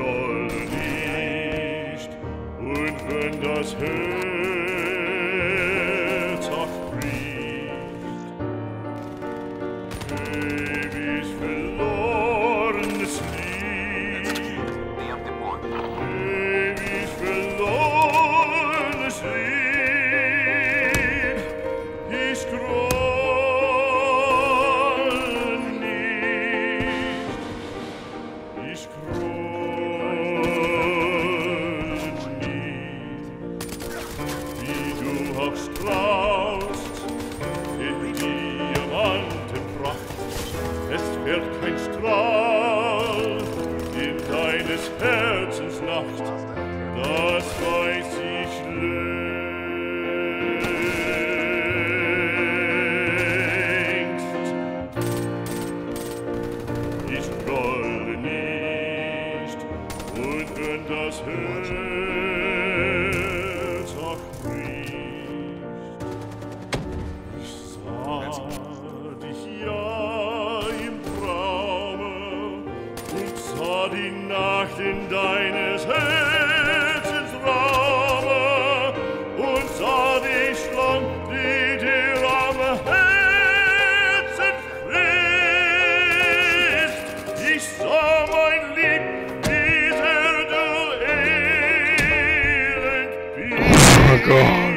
Groll nicht, und wenn das herz auch erfriert ewig verlorenes lied. Ewig verlorenes lied. Ich groll ich groll nicht, wie du auch traust in Diamantenpracht. Es wird kein Strahl in deines Herzens Nacht, das weiß ich löst. Ich roll und wenn das Herz abbricht, ich sah dich ja im Traume und sah die Nacht in deines Herz. god.